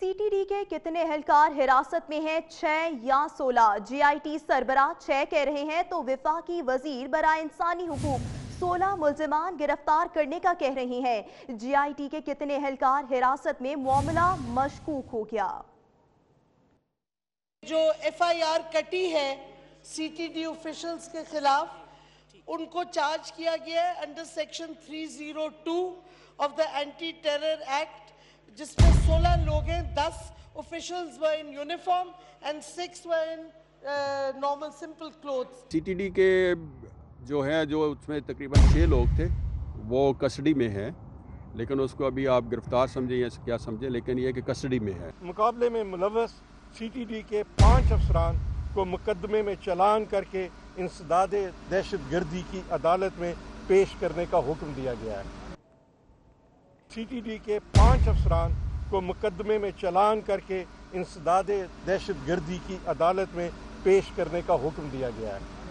CTD के कितने एहलकार हिरासत में हैं? छह या सोलह? जीआईटी सरबरा छह कह रहे हैं तो विफाकी वज़ीर बरा इंसानी हुकूक सोलह मुलजमान गिरफ़्तार करने का कह रहे हैं। जीआईटी के कितने एहलकार हिरासत में मामला मशकूक हो गया? जो एफआईआर कटी है सीटीडी ऑफिशियल्स के खिलाफ, उनको चार्ज किया गया है under section 302 of the anti terror act जिसमें 16 लोग हैं 10 officials were in uniform and 6 were in normal simple clothes CTD के जो है जो उसमें तकरीबन छः लोग थे वो कस्टडी में है लेकिन उसको अभी आप गिरफ़्तार समझें या क्या समझें लेकिन ये कि कस्टडी में है। मुकाबले में मुलवस सीटीडी के पाँच अफसरान को मुकदमे में चलान करके इंसदाद दहशत गर्दी की अदालत में पेश करने का हुक्म दिया गया है। सीटीडी के पाँच अफसरान को मुकदमे में चलान करके इंसदाद दहशत गर्दी की अदालत में पेश करने का हुक्म दिया गया है।